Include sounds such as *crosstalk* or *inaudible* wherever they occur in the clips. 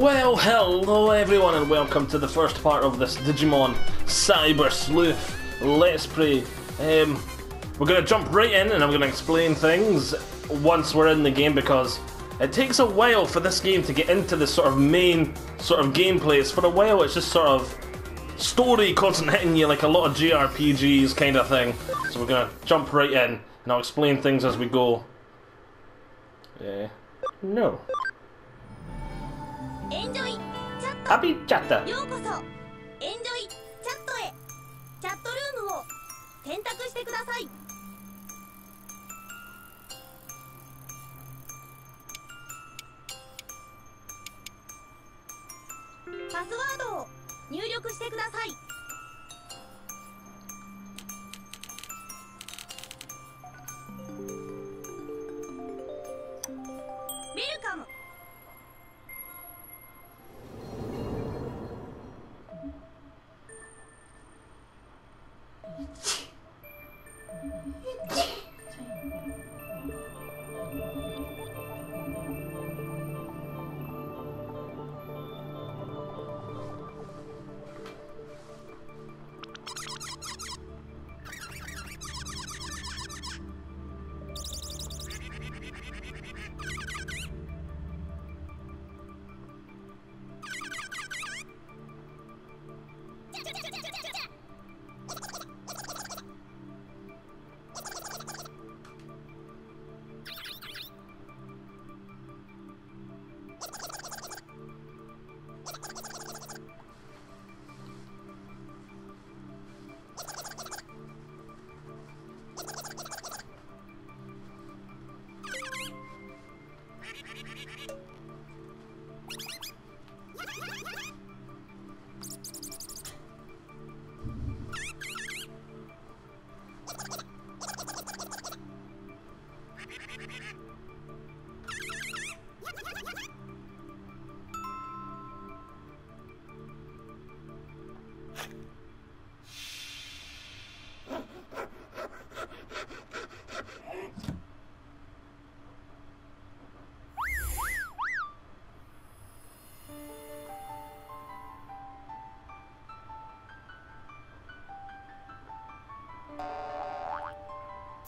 Well, hello everyone, and welcome to the first part of this Digimon Cyber Sleuth Let's Play. Um, we're going to jump right in, and I'm going to explain things once we're in the game because it takes a while for this game to get into the sort of main sort of gameplay. It's for a while, it's just sort of story constantly hitting you like a lot of JRPGs kind of thing. So we're going to jump right in, and I'll explain things as we go. Uh, no. エンジョイチャット。Happy chatter. ようこそ。エンジョイチャットへ。チャットルームを選択してください。パスワードを入力してください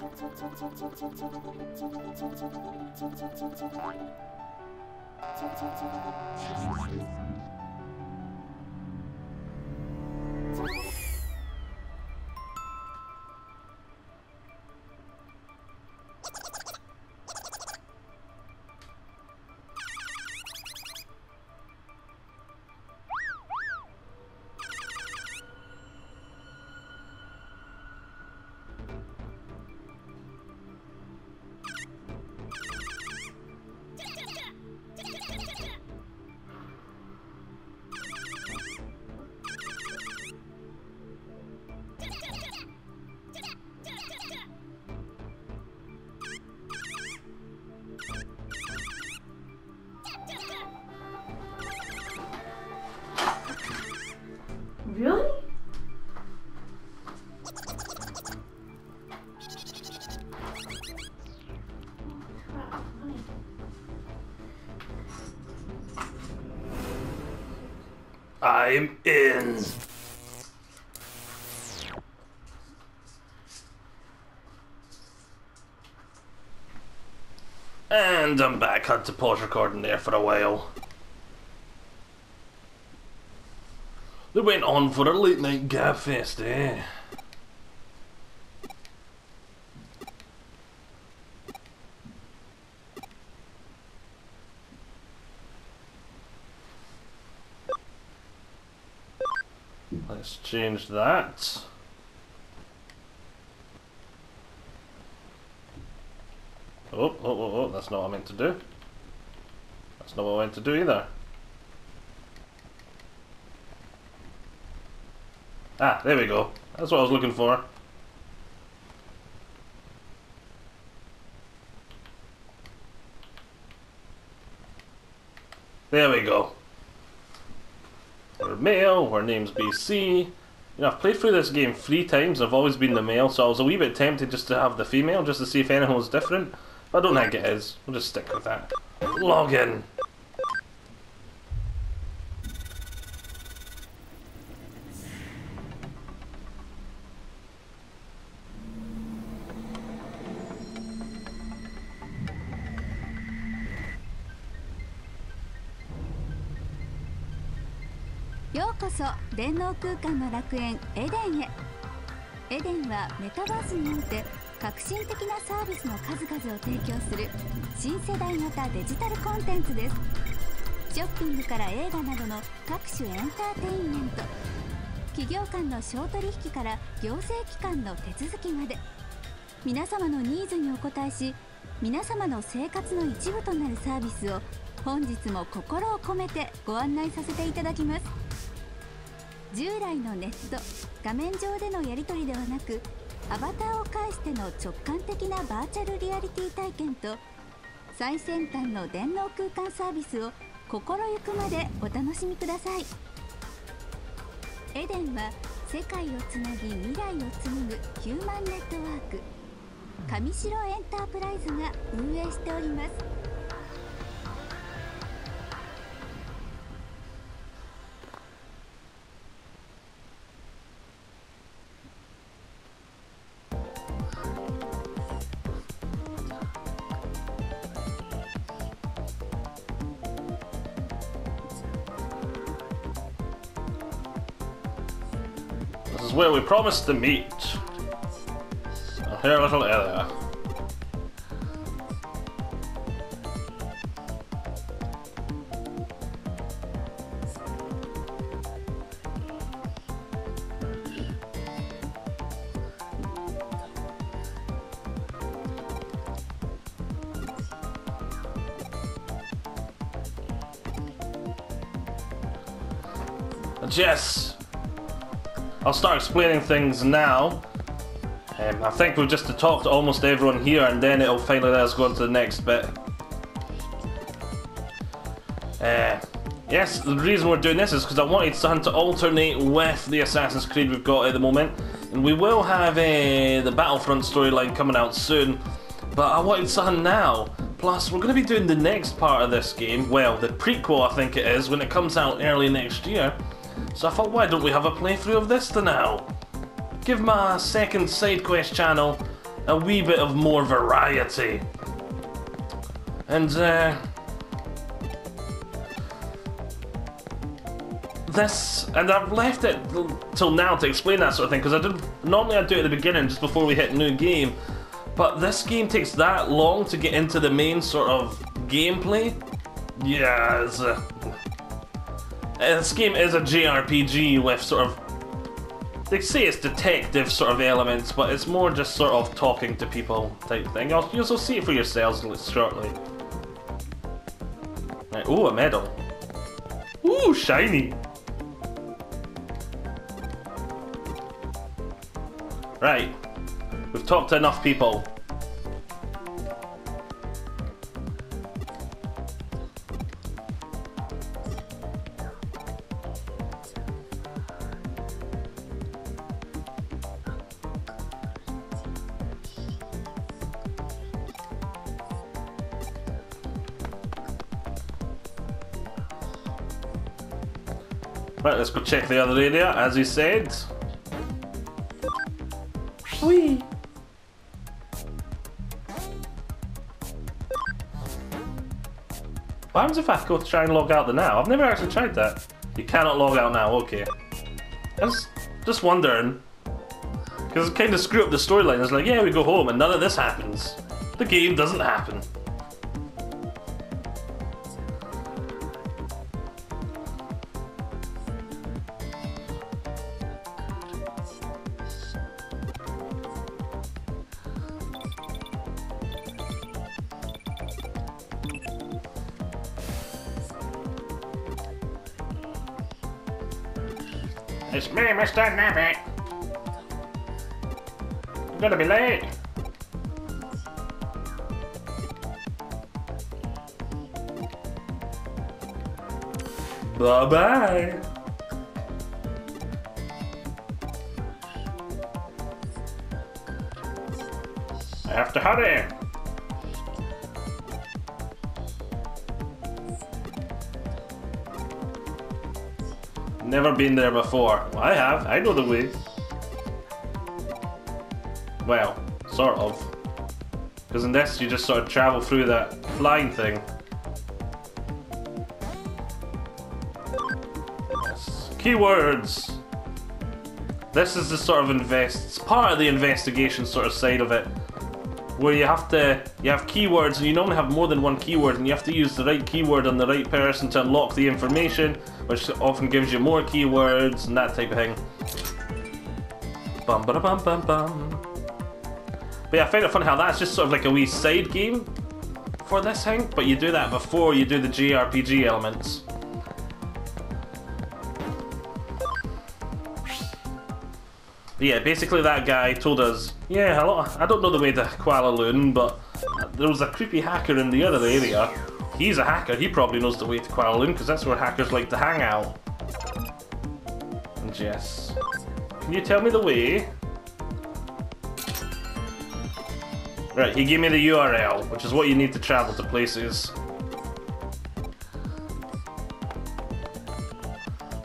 Thank you. To pause recording there for a while. They went on for a late night gab fest, eh? Let's change that. Oh, oh, oh, oh, that's not what I meant to do. That's not what I meant to do either. Ah, there we go. That's what I was looking for. There we go. We're male, our name's BC. You know, I've played through this game three times, I've always been the male, so I was a wee bit tempted just to have the female, just to see if anything was different. But I don't think it is. We'll just stick with that. Login! 電脳空間の楽園エデンへ。エデンはメタバースにおいて革新的なサービスの数々を提供する新世代型デジタルコンテンツです。ショッピングから映画などの各種エンターテインメント。企業間の商取引から行政機関の手続きまで。皆様のニーズにお応えし皆様の生活の一部となるサービスを本日も心を込めてご案内させていただきます。従来のネット画面上でのやり取りではなくアバターを介しての直感的なバーチャルリアリティ体験と最先端の電脳空間サービスを心ゆくまでお楽しみください。エデンは世界をつなぎ未来を紡ぐヒューマンネットワーク上白エンタープライズが運営しております。Promised to meet. Here, little area. Start explaining things now. Um, I think we've just to talk to almost everyone here and then it'll finally let us go on to the next bit. Uh, yes, the reason we're doing this is because I wanted something to alternate with the Assassin's Creed we've got at the moment. And we will have uh, the Battlefront storyline coming out soon, but I wanted something now. Plus, we're going to be doing the next part of this game, well, the prequel I think it is, when it comes out early next year. So I thought, why don't we have a playthrough of this to now? Give my second side quest channel a wee bit of more variety. And, uh... This, and I've left it till now to explain that sort of thing, because I didn't, normally I do it at the beginning, just before we hit new game, but this game takes that long to get into the main sort of gameplay. Yeah, it's a... Uh, this game is a JRPG with sort of they say it's detective sort of elements, but it's more just sort of talking to people type thing. You'll, you'll see it for yourselves shortly. Right, ooh, a medal. Ooh, shiny. Right, we've talked to enough people. Let's go check the other area, as he said. Whee! What happens if I go to try and log out the now? I've never actually tried that. You cannot log out now, okay. I was just wondering. Because it kind of screw up the storyline. It's like, yeah, we go home and none of this happens. The game doesn't happen. Me, Mr. Nabbit. I'm gonna be late. Bye bye. I have to hurry. Never been there before. Well, I have. I know the way. Well, sort of. Because in this, you just sort of travel through that flying thing. Keywords! This is the sort of invest. It's part of the investigation sort of side of it. Where you have to, you have keywords and you normally have more than one keyword and you have to use the right keyword on the right person to unlock the information, which often gives you more keywords and that type of thing. Bum ba bum bum bum. But yeah, I find it funny how that's just sort of like a wee side game for this thing, but you do that before you do the JRPG elements. Yeah, basically that guy told us, yeah, hello, I don't know the way to Kuala Lumpur, but there was a creepy hacker in the other area. He's a hacker, he probably knows the way to Lumpur, because that's where hackers like to hang out. Yes. Can you tell me the way? Right, he gave me the URL, which is what you need to travel to places.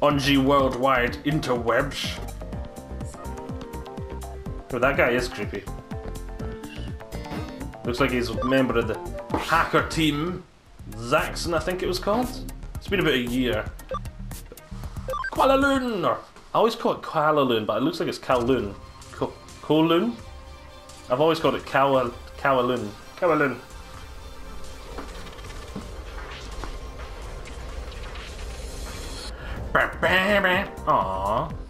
On G worldwide interwebs. Oh, that guy is creepy. Looks like he's a member of the hacker team. Zaxon, I think it was called. It's been about a year. Kuala Lumpur! I always call it Kuala but it looks like it's Kowloon. Ko Kowloon? I've always called it Kawa. Kowloon. Aww.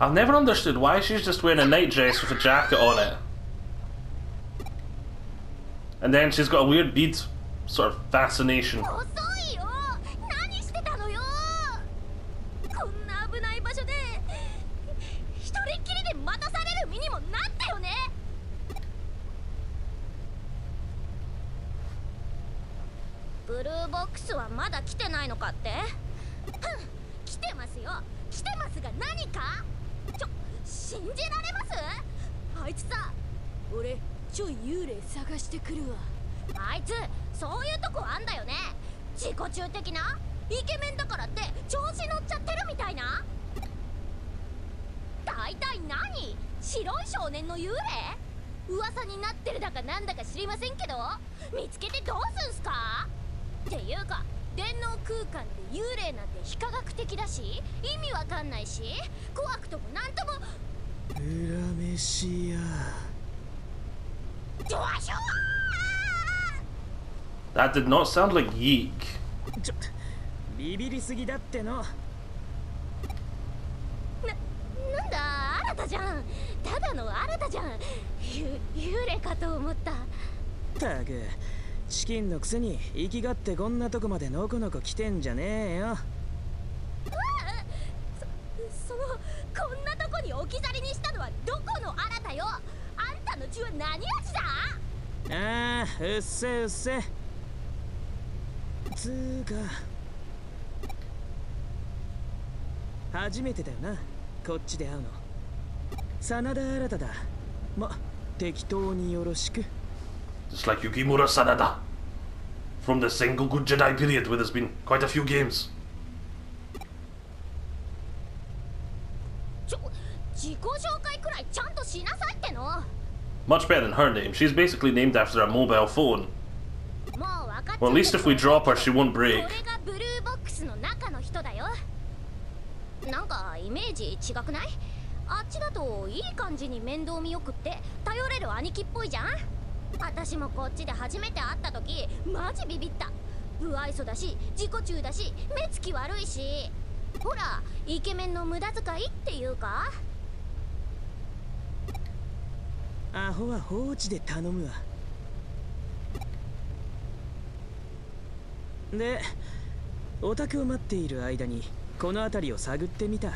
I've never understood why she's just wearing a night dress with a jacket on it. And then she's got a weird bead sort of fascination. That did not sound like yeek. ビビりすぎだっての。ななんだ？新たじゃん。ただの新たじゃん。ゆ幽霊かと思った。たくチキンのくせに生きがってこんなとこまでのこのこ来てんじゃねえよ。そのこんなとこに置き去りにしたのはどこの新たよ？あんたの血は何味だ？ああうっせうっせ Just like Yukimura Sanada. From the Sengoku Jidai period where there's been quite a few games. Much better than her name. She's basically named after a mobile phone. Well, at least if we drop her, she won't こ break. れがブルーボックスの中の人だよ。なんかイメージ違くない？あっちだといい感じに面倒見よくって頼れる兄貴っぽいじゃん？私もこっちで初めて会った時マジビビった。不愛想だし自己中だし目つき悪いし。ほらイケメンの無駄遣いっていうか。アホは放置で頼むわでオタクを待っている間にこの辺りを探ってみた。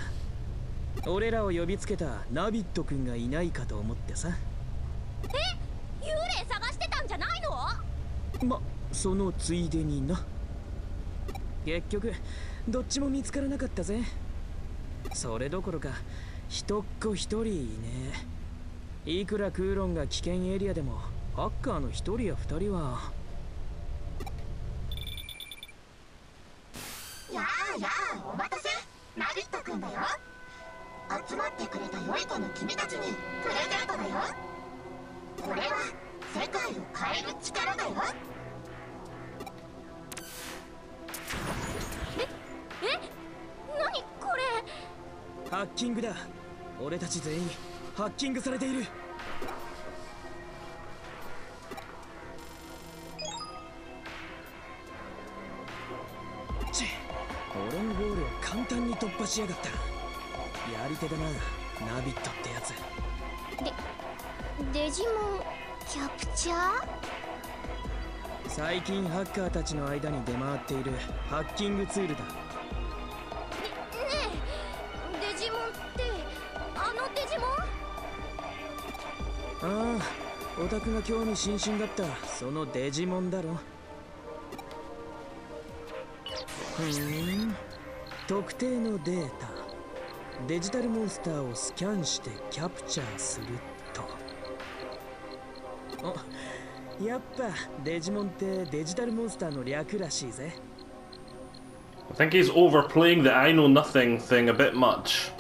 俺らを呼びつけたナビット君がいないかと思ってさ。幽霊探してたんじゃないの？まそのついでにな。結局どっちも見つからなかったぜ。それどころか一っ子一人いねいくらクーロンが危険エリアでもハッカーの一人や二人はやあやあお待たせ。ナビットくんだよ。集まってくれた良い子の君たちにプレゼントだよ。これは世界を変える力だよ。え何これ？ハッキングだ。俺たち全員ハッキングされている簡単に突破しやがった。やり手だな。ナビットってやつ。デジモンキャプチャー？最近ハッカーたちの間に出回っているハッキングツールだ。ねえデジモンってあのデジモン？ああオタクが興味津々だった。そのデジモンだろ。ふーん特定のデータデジタルモンスターをスキャンしてキャプチャーするとおやっぱデジモンってデジタルモンスターの略らしいぜ I think he's overplaying the I know nothing thing a bit much.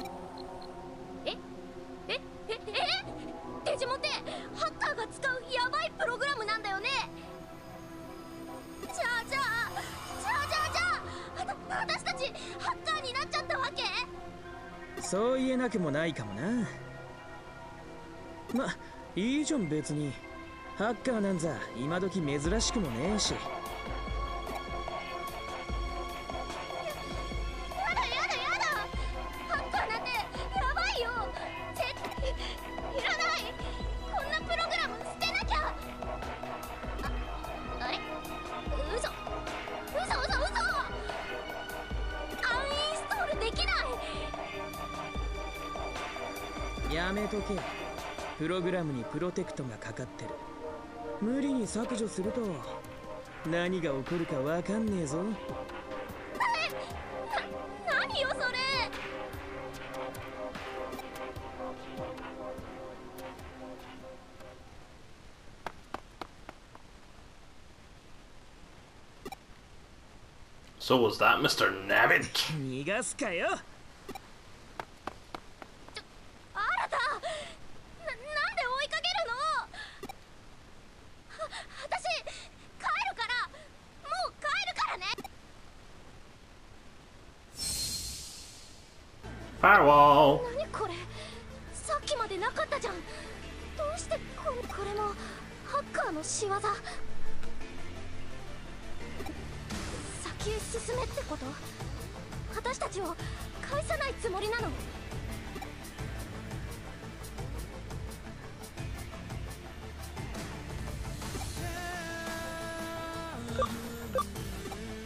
私ハッカーになっちゃったわけ？そう言えなくもないかもな。まいいじゃん別に。ハッカーなんざ今時珍しくもねえし。プロテクトがかかってる無理に削除すると何が起こるかわかんねえぞ何よそれ So was that Mr. Nabbit? *laughs* 逃がすかよ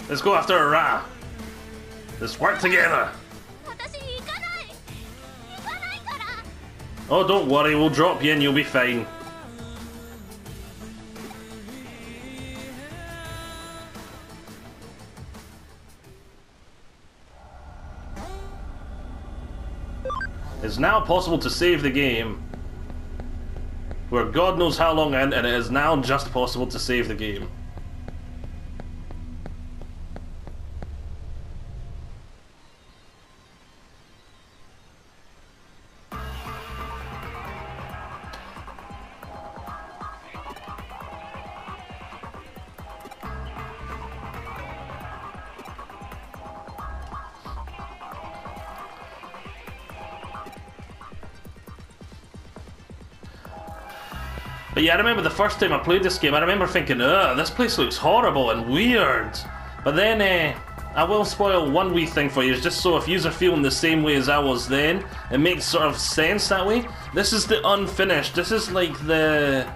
Let's go after Ra. Let's work together. Oh, don't worry, we'll drop you and you'll be fine. It's now possible to save the game. We're God knows how long in, and it is now just possible to save the game. I remember the first time I played this game, I remember thinking, ugh, this place looks horrible and weird. But then, uh, I will spoil one wee thing for you, just so if you are feeling the same way as I was then, it makes sort of sense that way. This is the unfinished, this is like the...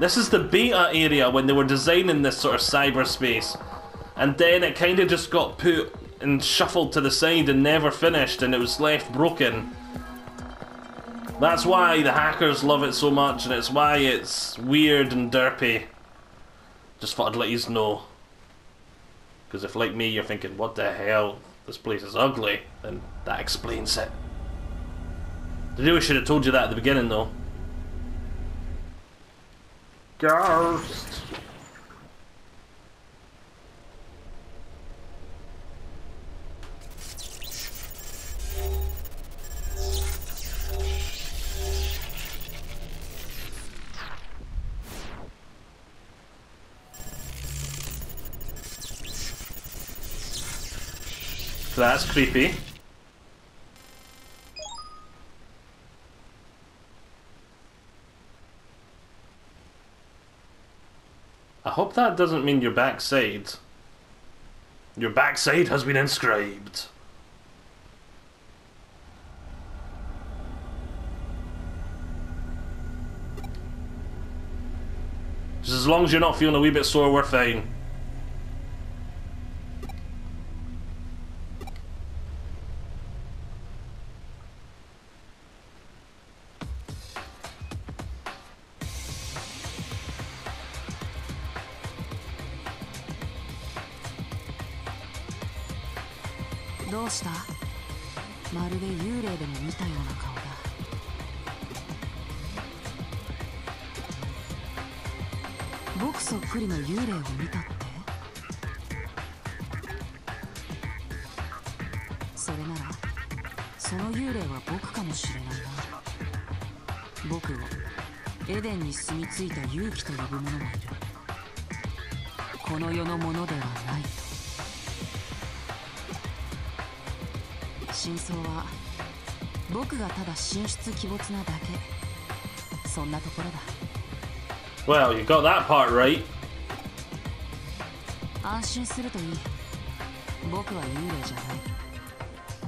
This is the beta area when they were designing this sort of cyberspace. And then it kind of just got put and shuffled to the side and never finished, and it was left broken. That's why the hackers love it so much, and it's why it's weird and derpy. Just thought I'd let you know. Because if, like me, you're thinking, what the hell, this place is ugly, then that explains it. I really should have told you that at the beginning, though. Ghost! That's creepy. I hope that doesn't mean your backside. Your backside has been inscribed. Just as long as you're not feeling a wee bit sore, we're fine. 真相は僕がただ神出鬼没なだけ。そんなところだ。Well, you got that part right. 安心するといい。僕は幽霊じゃない。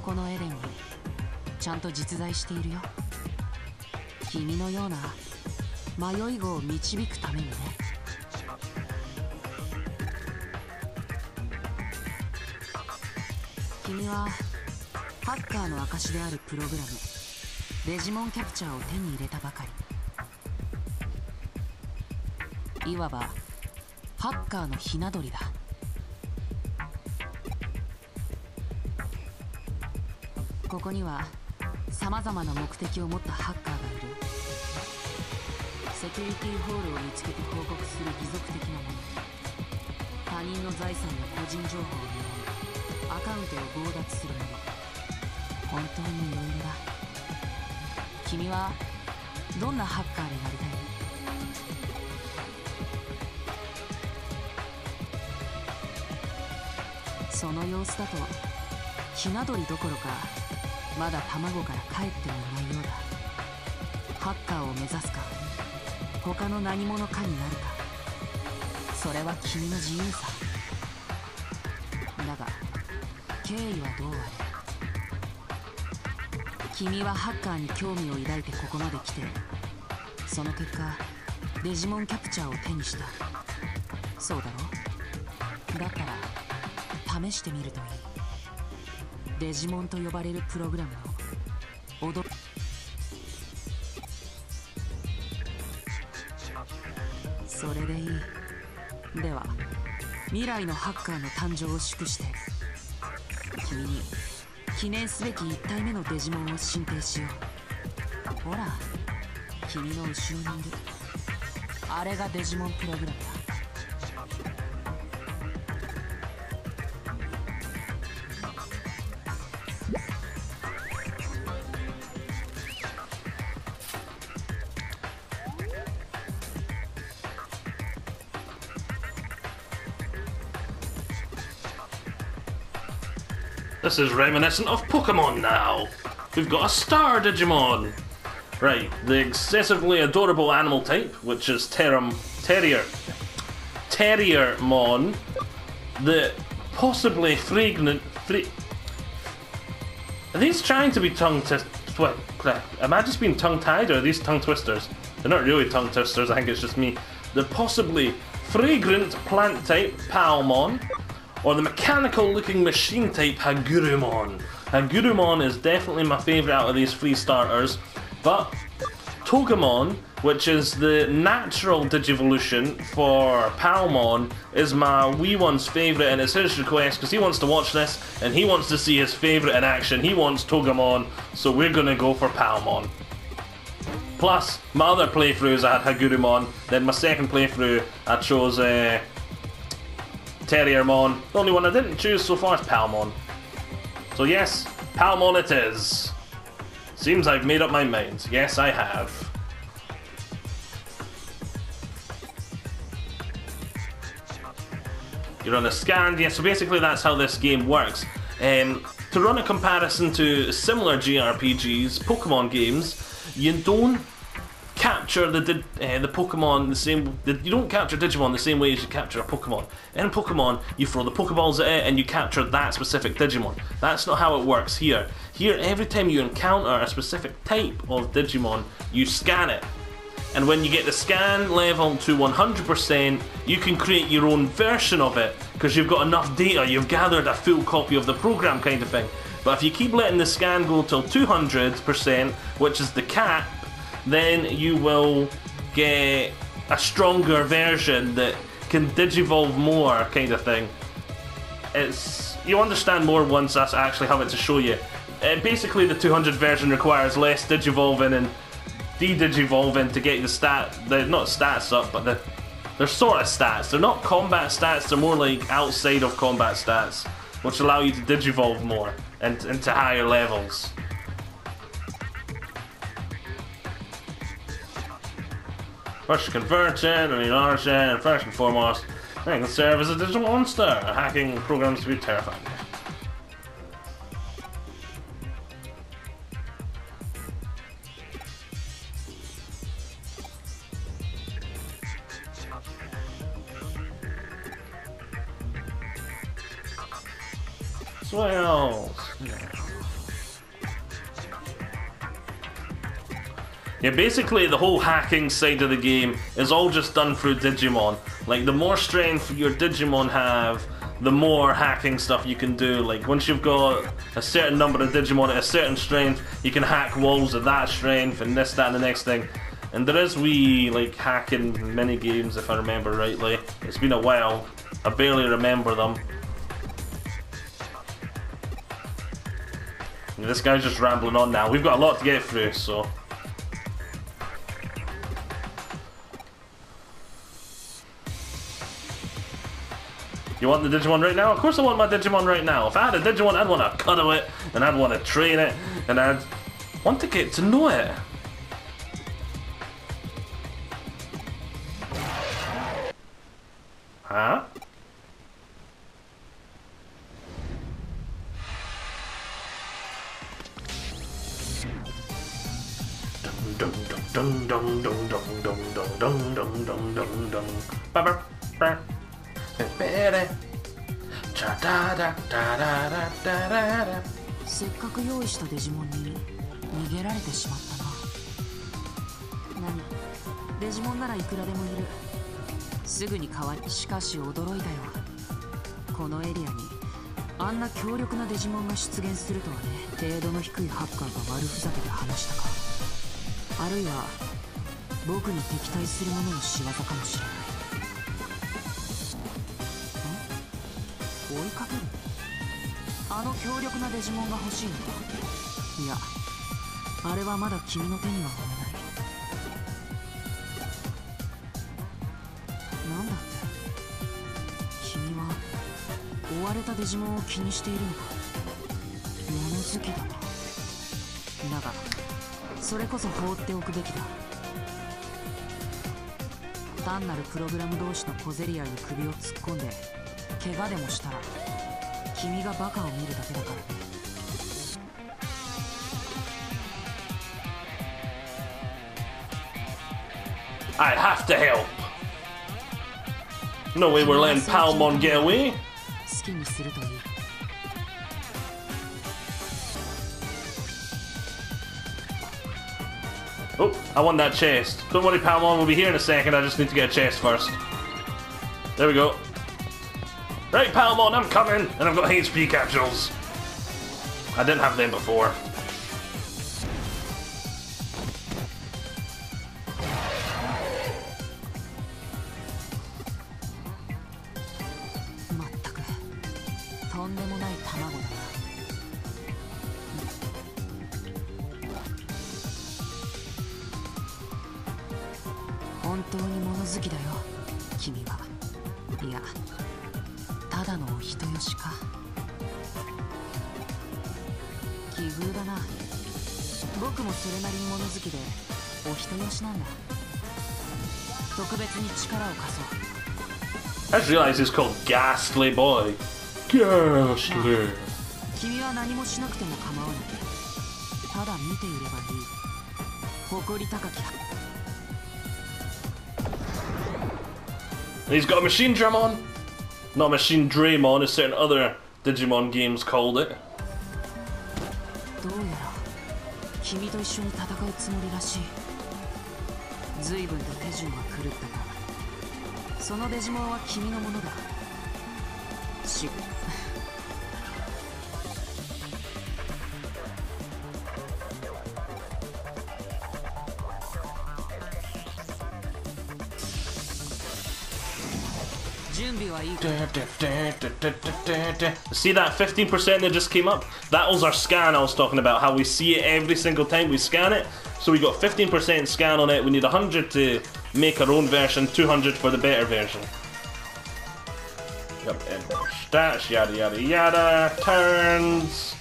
このエレンにちゃんと実在しているよ。君のような迷い子を導くためにね。君はハッカーの証であるプログラム。デジモンキャプチャーを手に入れたばかり。いわばハッカーのひな鳥だ。ここにはさまざまな目的を持ったハッカーがいる。セキュリティホールを見つけて報告する義足的なもの。他人の財産や個人情報を狙いアカウントを強奪するもの。本当にいろいろだ。君はどんなハッカーになりたい？その様子だとひな鳥どころかまだ卵から帰ってもいないようだ。ハッカーを目指すか他の何者かになるか。それは君の自由さ。だが経緯はどうあれ？君はハッカーに興味を抱いてここまで来てその結果デジモンキャプチャーを手にした。そうだろ？だったら試してみるといい。デジモンと呼ばれるプログラムの踊それでいい。では未来のハッカーの誕生を祝して君に記念すべき1体目のデジモンを進呈しよう。ほら君の後ろにいる。あれがデジモンプログラム。This is reminiscent of Pokemon now. We've got a star Digimon. Right, the excessively adorable animal type, which is Terram Terrier. Terriermon. The possibly fragrant. Fra- are these trying to be tongue twist? Am I just being tongue tied or are these tongue twisters? They're not really tongue twisters, I think it's just me. The possibly fragrant plant type Palmon or the mechanical looking machine type Hagurumon. Hagurumon is definitely my favourite out of these three starters, but Togemon, which is the natural Digivolution for Palmon, is my wee one's favourite, and it's his request because he wants to watch this and he wants to see his favourite in action. He wants Togemon, so we're gonna go for Palmon. Plus, my other playthroughs I had Hagurumon, then my second playthrough I chose uh, Terriermon. The only one I didn't choose so far is Palmon. So yes, Palmon it is. Seems I've made up my mind. Yes, I have. You're on a scan, yeah, so basically that's how this game works. Um, to run a comparison to similar JRPGs, Pokemon games, you don't capture the uh, the Pokemon the same. The, you don't capture Digimon the same way as you capture a Pokemon. In Pokemon, you throw the Pokeballs at it and you capture that specific Digimon. That's not how it works here. Here, every time you encounter a specific type of Digimon, you scan it. And when you get the scan level to 100%, you can create your own version of it because you've got enough data, you've gathered a full copy of the program kind of thing. But if you keep letting the scan go till 200%, which is the cap, then you will get a stronger version that can digivolve more kind of thing. It's you understand more once I actually have it to show you. Uh, basically, the 200 version requires less digivolving and de-digivolving to get the stat, the not stats up, but the they're sort of stats. They're not combat stats. They're more like outside of combat stats, which allow you to digivolve more and into higher levels. First conversion and enlarging, and first and foremost, they can serve as a digital monster. Hacking programs to be terrifying. Swells. Yeah, basically the whole hacking side of the game is all just done through Digimon. Like the more strength your Digimon have, the more hacking stuff you can do. Like once you've got a certain number of Digimon at a certain strength, you can hack walls at that strength and this, that, and the next thing. And there is wee like hacking mini games if I remember rightly. It's been a while. I barely remember them. And this guy's just rambling on now. We've got a lot to get through, so. You want the Digimon right now? Of course I want my Digimon right now. If I had a Digimon, I'd want to cuddle it, and I'd want to train it, and I'd want to get to know it. Huh? Dum dum dum dum dum dum dum dum dum dum dum dum dum dum. せっかく用意したデジモンに逃げられてしまったな何デジモンならいくらでもいるすぐに変わりしかし驚いたよこのエリアにあんな強力なデジモンが出現するとはね程度の低いハッカーが悪ふざけて話したかあるいは僕に敵対する者の仕業かもしれないあの強力なデジモンが欲しいのか？いやあれはまだ君の手には負えない。なんだって？君は追われたデジモンを気にしているのか？物好きだな。だがそれこそ放っておくべきだ。単なるプログラム同士の小競り合いに首を突っ込んで怪我でもしたら。君がバカを見るだけだからね I have to help. No way we're letting Palmon get away. 好きにするといい Oh, I won that chest. Don't worry, Palmon, we'll be here in a second. I just need to get a chest first. There we go. Right, Palmon, I'm coming, and I've got HP capsules. I didn't have them before. まったくとんでもない卵だな本当に物好きだよ君はいやただのお人よしか奇遇だな僕もそれなりに物好きでお人よしなんだ特別に力を貸そう I just realized it's called Ghastly Boy. Ghastly. 君は何もしなくても構わないただ見ていればいい誇り高き He's got a Machinedramon. Not machine Draymon, as certain other Digimon games called it. どうやら君と一緒に戦うつもりらしい随分と手順は狂ったがそのデジモンは君のものだし See that 15% that just came up? That was our scan I was talking about, how we see it every single time we scan it. So we got 15% scan on it, we need 100 to make our own version, 200 for the better version. Yep, stats, yada yada yada, turns.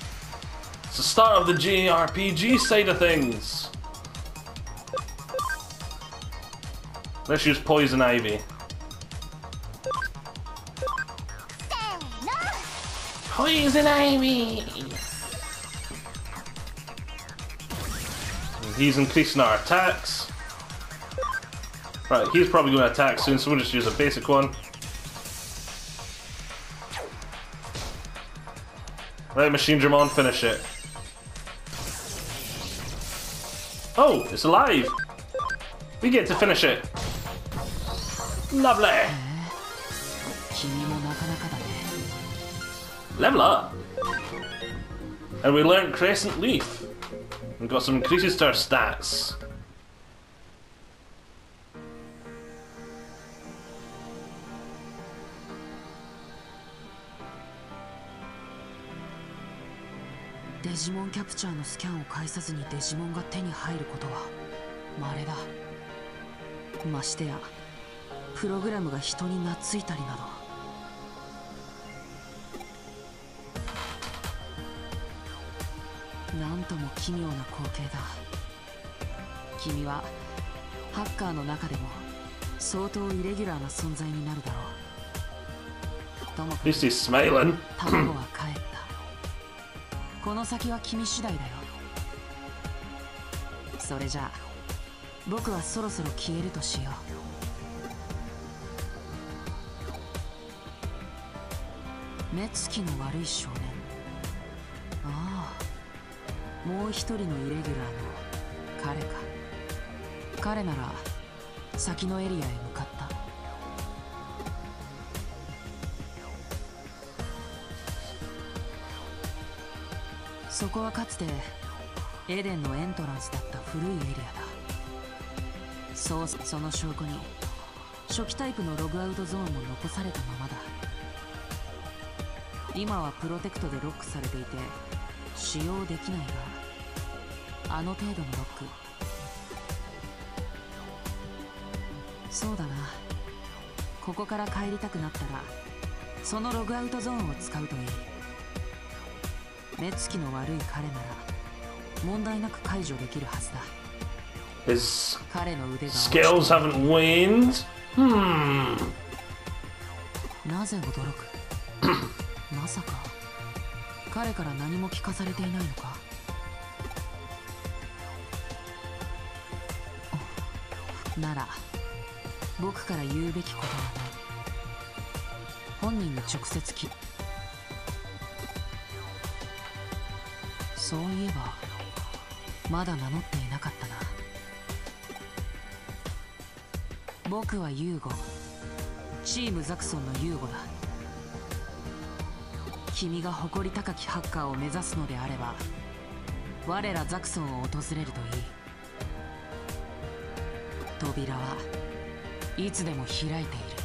It's the start of the JRPG side of things. Let's use Poison Ivy. Poison Ivy! He's increasing our attacks. Right, he's probably going to attack soon, so we'll just use a basic one. Right, Machinedramon, finish it. Oh, it's alive! We get to finish it. Lovely! Level up. And we learned Crescent Leaf. We got some increases to our stats.「デジモンキャプチャーのスキャンを介さずにデジモンが手に入ることは稀だましてやプログラムが人に懐いたりなどなんとも奇妙な光景だ。君はハッカーの中でも相当イレギュラーな存在になるだろう。ともか smiling. 卵は帰った。この先は君次第だよ。それじゃあ僕はそろそろ消えるとしよう。目つきの悪い少年もう一人のイレギュラーの彼か。彼なら先のエリアへ向かった。そこはかつてエデンのエントランスだった古いエリアだ。そうその証拠に初期タイプのログアウトゾーンも残されたままだ。今はプロテクトでロックされていて使用できないがあの程度のロックそうだなここから帰りたくなったらそのログアウトゾーンを使うといい目つきの悪い彼なら問題なく解除できるはずだ His 彼の腕が skills haven't waned. Hmm. なぜ驚くまさか彼から何も聞かされていないのか なら僕から言うべきことはない。本人に直接聞そういえばまだ名乗っていなかったな。僕はユーゴ。チームザクソンのユーゴだ。君が誇り高きハッカーを目指すのであれば我らザクソンを訪れるといい。扉はいつでも開いている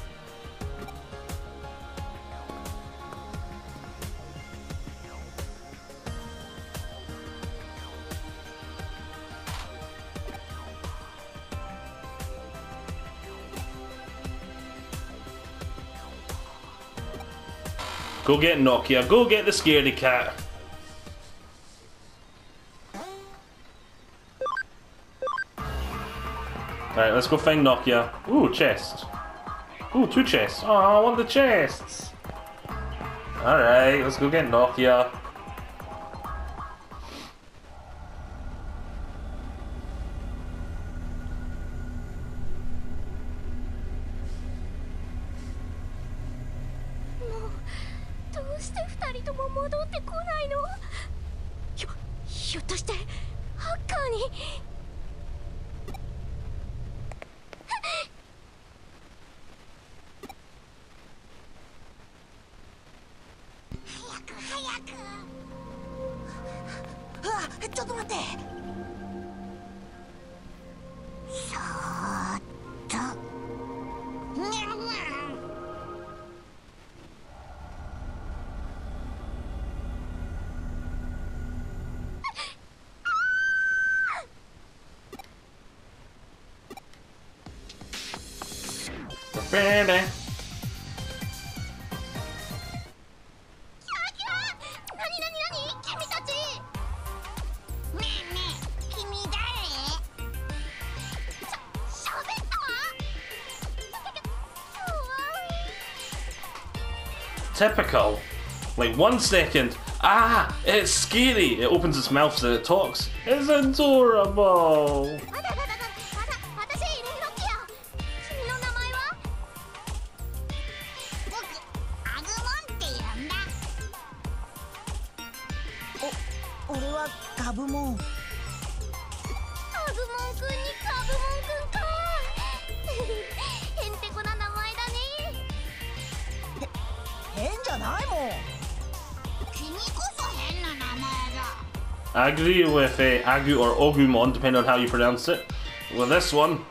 Go get Nokia. Go get the scaredy cat. Alright, let's go find Nokia. Ooh, chest. Ooh, two chests. Oh, I want the chests. Alright, let's go get Nokia. " Typical. Like one second. Ah, it's scary. It opens its mouth so it talks. It's adorable. ま I agree with uh, Agu or Ogumon, depending on how you pronounce it. With this one,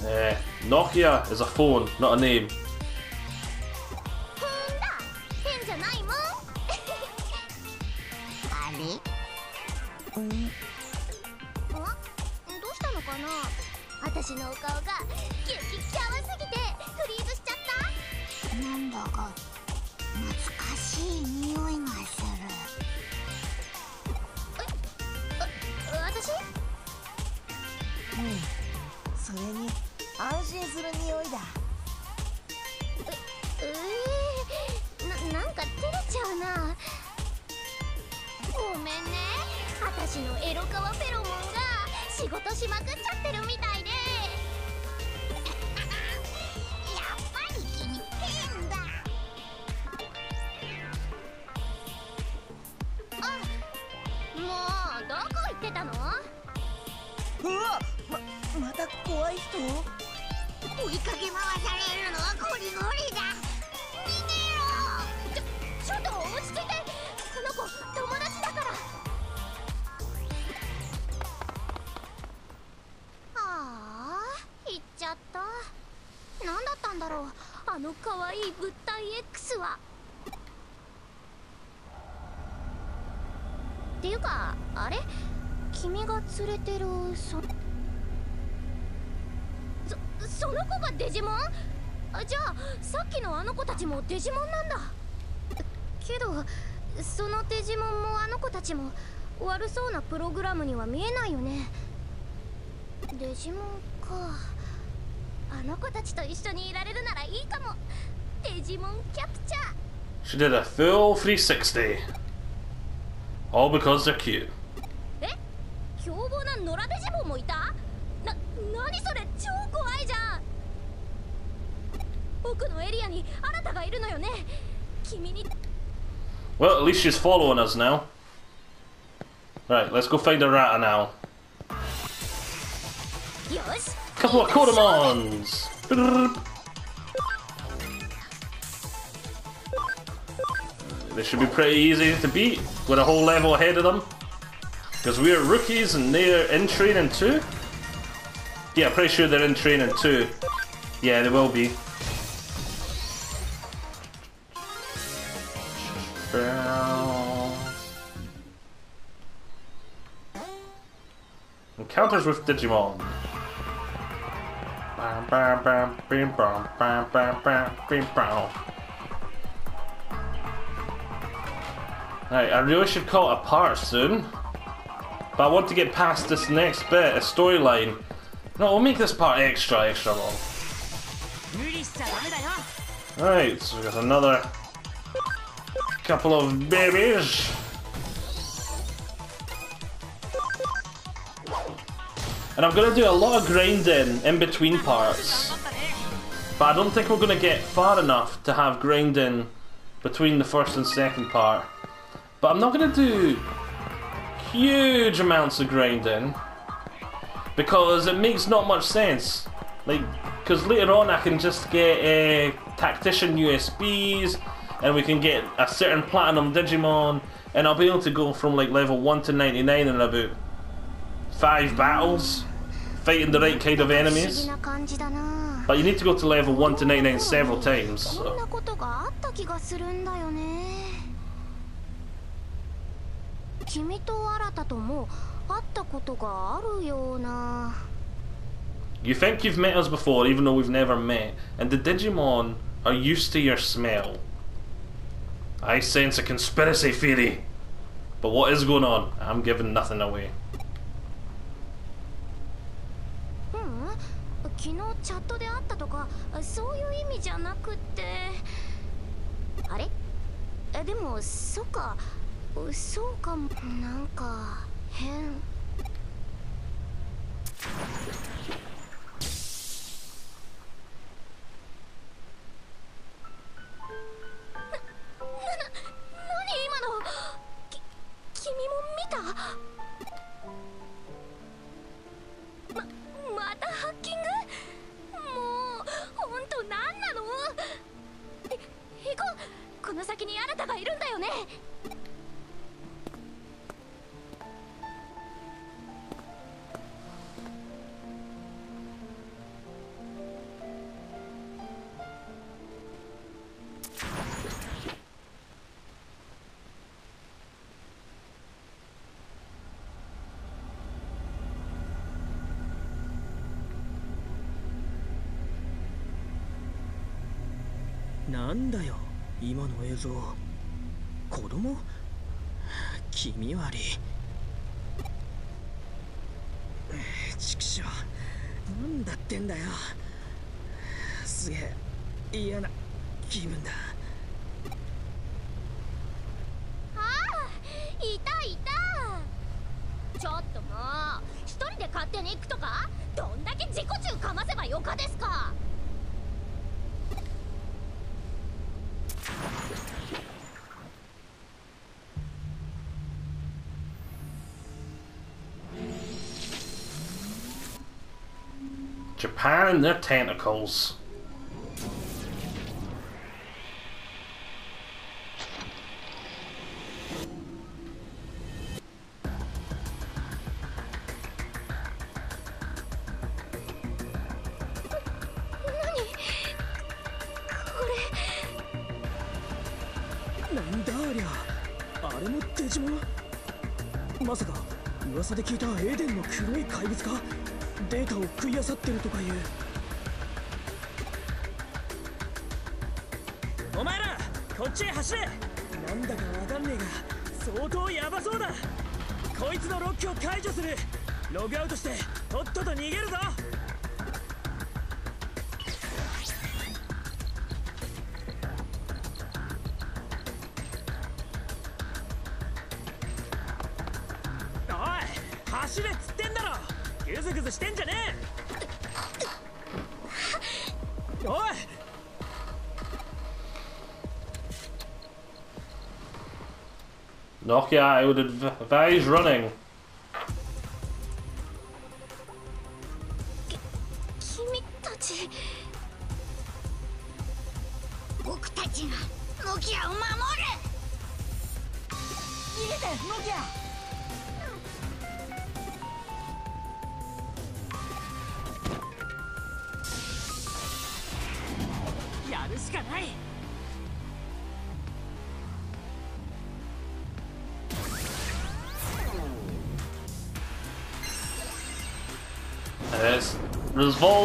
uh, Nokia is a phone, not a name. あの可愛い物体 X は。っていうかあれ？君が連れてるそその子がデジモン？じゃあさっきのあの子たちもデジモンなんだ。けどそのデジモンもあの子たちも悪そうなプログラムには見えないよね。デジモンか。あの子たちと一緒にいられるならいいかもデジモンキャプチャー She did a full 360. All because they're cute. え凶暴な野良デジモンもいたな何それ超怖いじゃん奥のエリアにあなたがいるのよね君に Well, at least she's following us now. Right, let's go find a rata now. Couple of Kodamons! This should be pretty easy to beat. We're a whole level ahead of them. Because we're rookies and they're in training too. Yeah, pretty sure they're in training too. Yeah, they will be. Encounters with Digimon. Right, I really should call it a part soon. But I want to get past this next bit, a storyline. No, we'll make this part extra, extra long. Alright, so we got another couple of babies. And I'm gonna do a lot of grinding in between parts. But I don't think we're gonna get far enough to have grinding between the first and second part. But I'm not gonna do huge amounts of grinding because it makes not much sense. Like, because later on I can just get uh, tactician USBs and we can get a certain platinum Digimon and I'll be able to go from like level 1 to 99 in about five battles, fighting the right kind of enemies. But you need to go to level 1 to 99 several times. So. You think you've met us before, even though we've never met, and the Digimon are used to your smell. I sense a conspiracy theory. But what is going on? I'm giving nothing away. 昨日チャットで会ったとかそういう意味じゃなくって。あれ？えでもそっか。そうかも。なんか変。なんだよ今の映像。子供？気味悪い。畜生なんだってんだよ。すげえ嫌な。behind their tentacles. What? まさか噂で聞いたエーデンの黒い怪物かデータを食い漁ってるとかいう。お前らこっちへ走れ。なんだかわかんねえが相当ヤバそうだ。こいつのロックを解除する。ログアウトしてとっとと逃げるぞ。Nokia, I would advise running.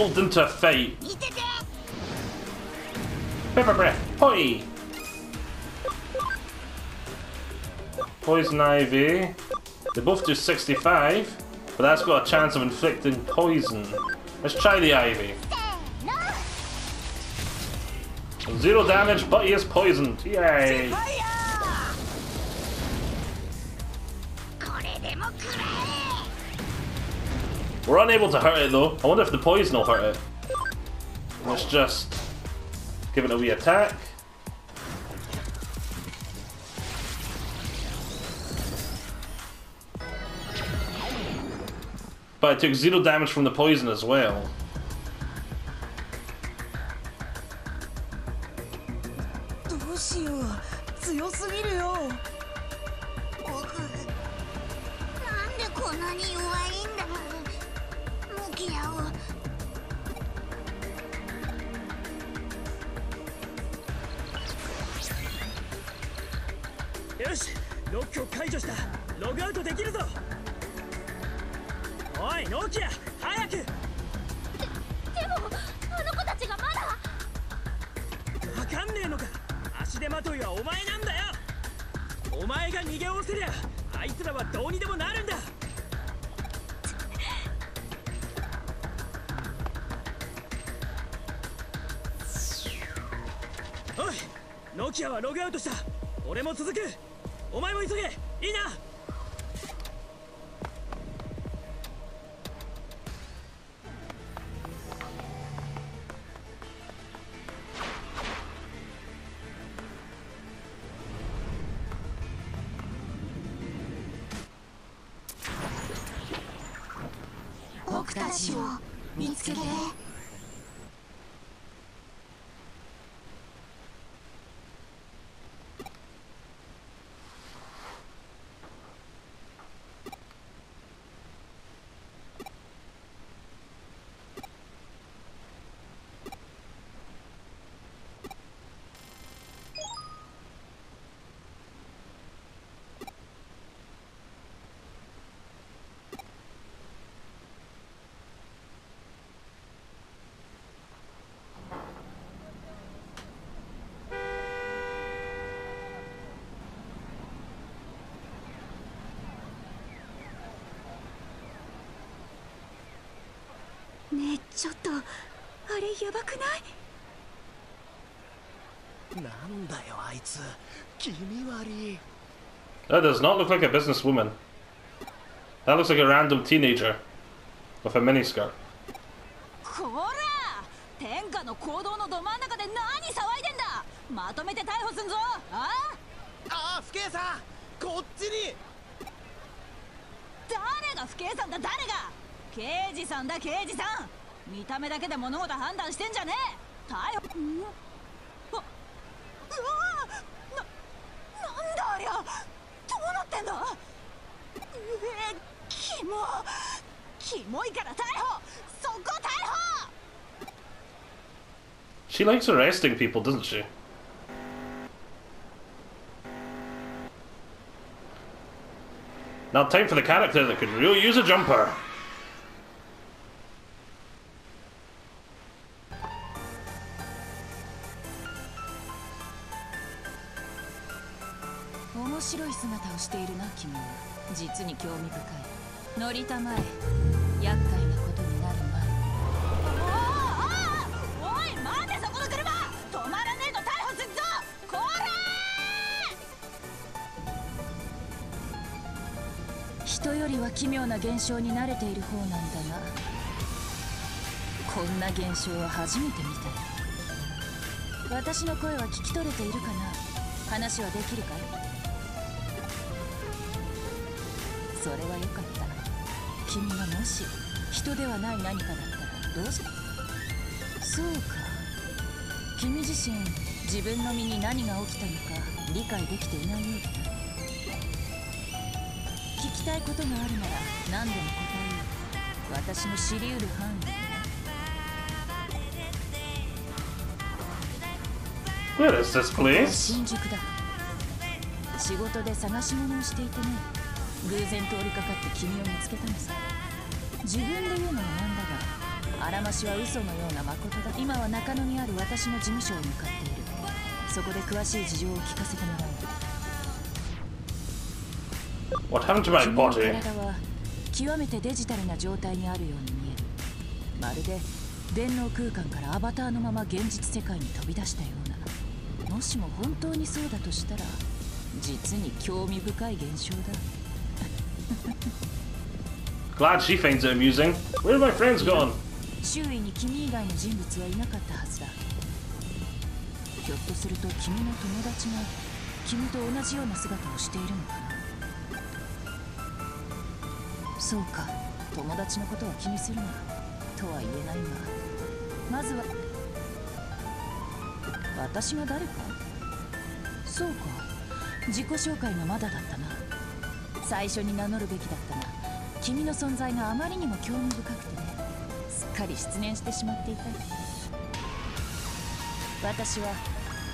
sealed into fate. Pepper breath. Poison Ivy. They both do 65, but that's got a chance of inflicting poison. Let's try the Ivy. Zero damage, but he is poisoned. Yay! We're unable to hurt it though. I wonder if the poison will hurt it. Let's just give it a wee attack. But I took zero damage from the poison as well. たちを見つけてねえちょっとあれやばくないなんだよあいつ気味悪い That does not look like a businesswoman. That looks like a random teenager with a miniskirt. こら天下の行動のど真ん中で何騒いでんだまとめて逮捕すんぞあああ不敬さんこっちに誰が不敬さんだ誰が刑事さんだ刑事さん見た目だけで物事判断してんじゃねえ逮捕んあうわななんだありゃどうなってんだえキモキモいから逮捕そこ逮捕 She likes arresting people, doesn't she? Now time for the character that could really use a jumper.「 姿をしているな君。は実に興味深い。乗りたまえ。厄介なことになる前。おおおい待てそこの車。止まらねえと逮捕すっぞ。こら人よりは奇妙な現象に慣れている方なんだがこんな現象は初めて見た。よ私の声は聞き取れているかな。話はできるかい？それはよかった君がもし人ではない何かだったらどうしそうか君自身自分の身に何が起きたのか理解できていないようだ。な聞きたいことがあるなら何でも答えよ。う私の知り得る範囲でね Where is this place? 新宿だ仕事で探し物をしていてね偶然通りかかって君を見つけたのさ。自分で言うのもなんだがあらましは嘘のような誠だ今は中野にある私の事務所へ向かっている。そこで詳しい事情を聞かせてもらう。What happened to my body? 体は極めてデジタルな状態にあるように見える。まるで電脳空間からアバターのまま現実世界に飛び出したような。もしも本当にそうだとしたら実に興味深い現象だ *laughs* Glad she finds it amusing. Where have my friends gone? 周囲に君以外の人物はいなかったはずだ。ひょっとすると君の友達が君と同じような姿をしているのかな。そうか。友達のことは気にするな。とは言えないが。まずは私が誰か？そうか。自己紹介がまだだったな。最初に名乗るべきだったが君の存在があまりにも興味深くてね。すっかり失念してしまっていたよ。私は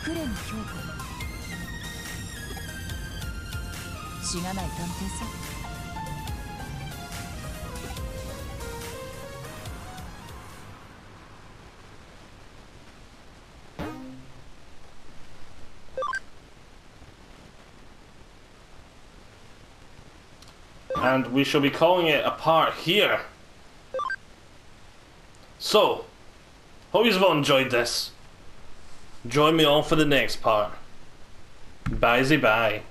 呉野京子しがない探偵さ。And we shall be calling it a part here. So, hope you've all enjoyed this. Join me on for the next part. Bye bye.